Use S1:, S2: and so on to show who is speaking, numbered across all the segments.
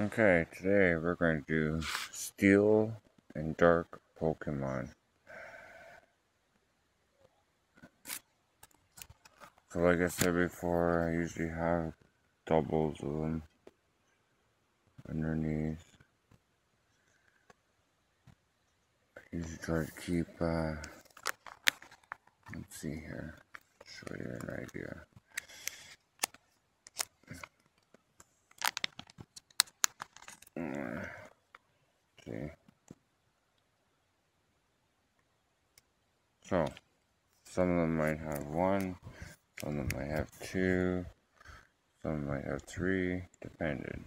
S1: Okay, today we're going to do Steel and Dark Pokemon. So like I said before, I usually have doubles of them underneath. I usually try to keep, uh, let's see here, show you an idea. See. So, some of them might have one, some of them might have two, some might have three, depending.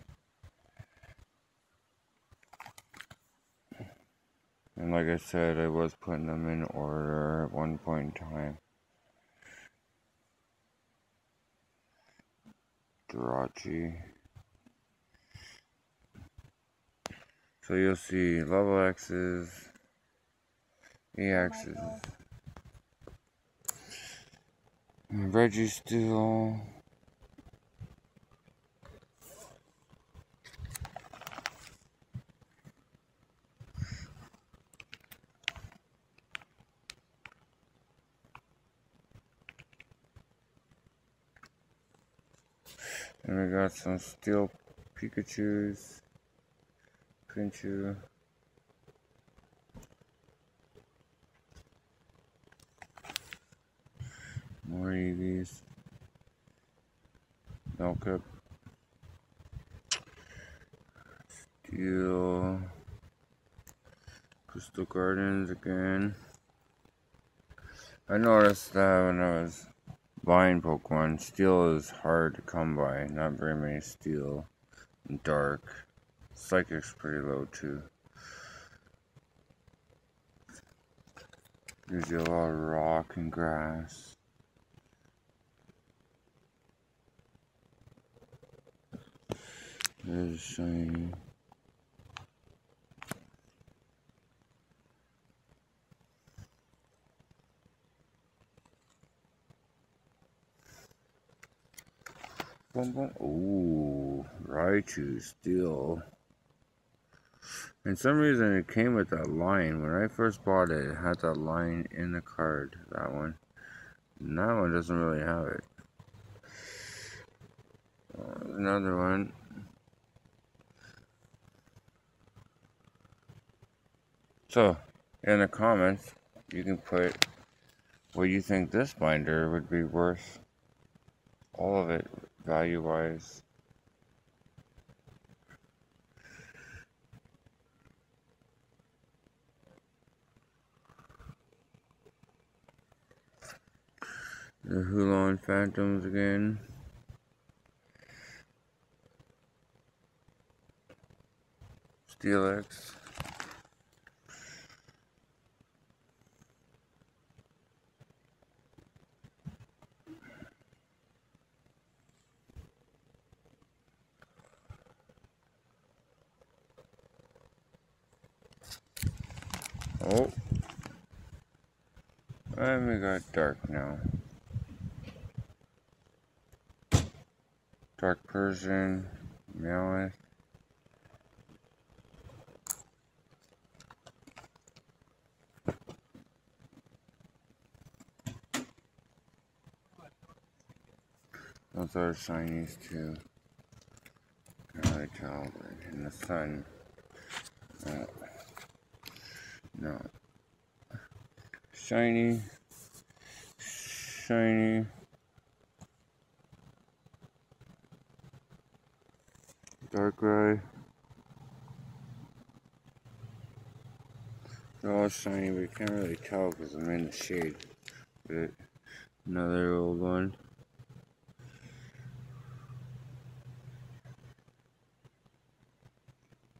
S1: And like I said, I was putting them in order at one point in time. Jirachi. So you'll see level X's, EX's, Registeel. And we got some steel Pikachu's, Pinschu. More Eevees. Melcup. Steel. Crystal Guardians again. I noticed that when I was buying Pokemon, steel is hard to come by. Not very many steel. Dark. Psychic's pretty low too. Gives you a lot of rock and grass. There's shiny. Boom, boom. Ooh, Raichu still. And some reason it came with that line. When I first bought it, it had that line in the card. That one. And that one doesn't really have it. Another one. So, in the comments, you can put what you think this binder would be worth. All of it, value-wise. The Holon Phantoms again. Steelix. Oh. And we got dark now. Dark Persian, Meowth. Those are shinies too. Can't really in the sun. Uh, no. Shiny. Shiny. Darkrai. They're all shiny, but you can't really tell because I'm in the shade. But another old one.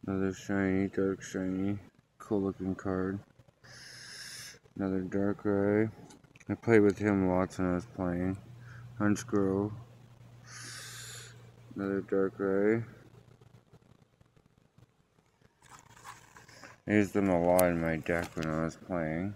S1: Another shiny, dark shiny cool looking card. Another Darkrai. I played with him lots when I was playing. Honchkrow. Another Darkrai. I used them a lot in my deck when I was playing.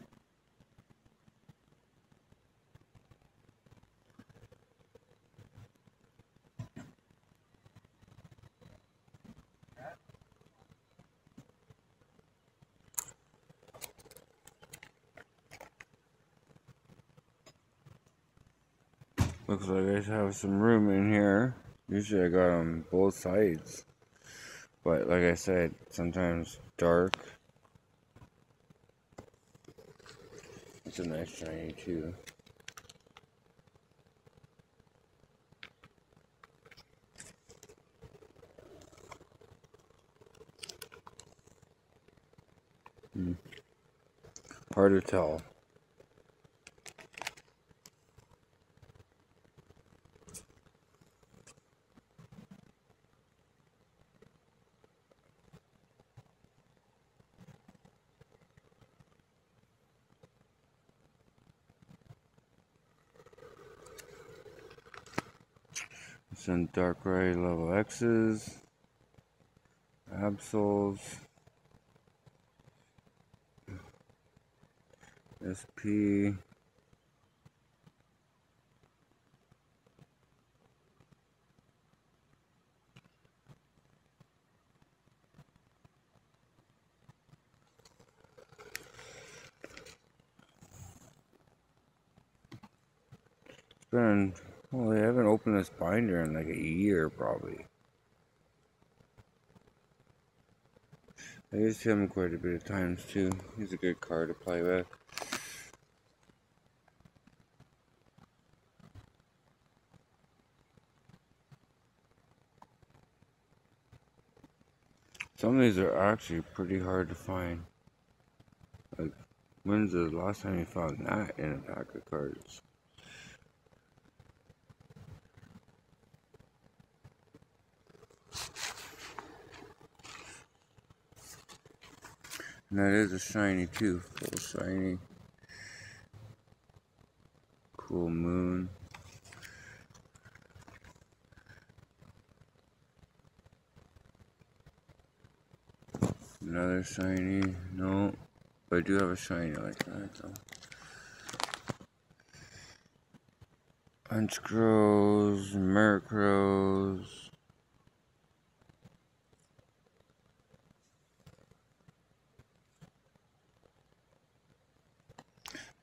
S1: Looks like I have some room in here. Usually I got on both sides. But like I said, sometimes dark. It's a nice shiny too. Hmm. Hard to tell. Some Darkrai level X's, Absols, SP, been well, they haven't opened this binder in like a year, probably. I used him quite a bit of times too. He's a good card to play with. Some of these are actually pretty hard to find. Like, when's the last time you found that in a pack of cards? And that is a shiny too, full shiny. Cool moon. Another shiny. No, but I do have a shiny like that though. Honchkrows, Murkrows.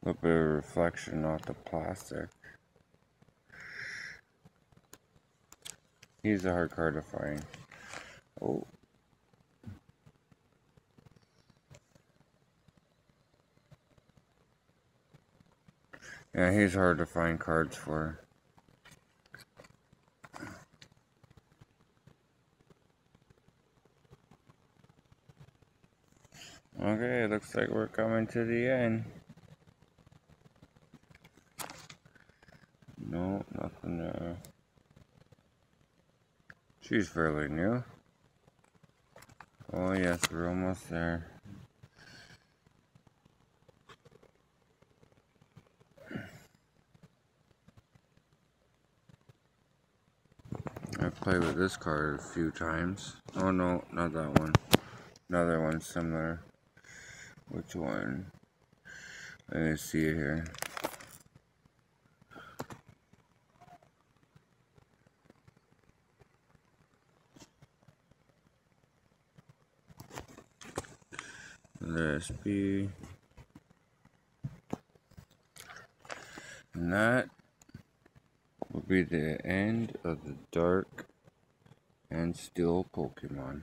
S1: Little bit of reflection off the plastic. He's a hard card to find. Oh. Yeah, he's hard to find cards for. Okay, looks like we're coming to the end. No, nothing. Uh, she's fairly new. Oh yes, we're almost there. I've played with this card a few times. Oh no, not that one. Another one similar. Which one? Let me see it here. The SP. And that will be the end of the dark and steel Pokemon.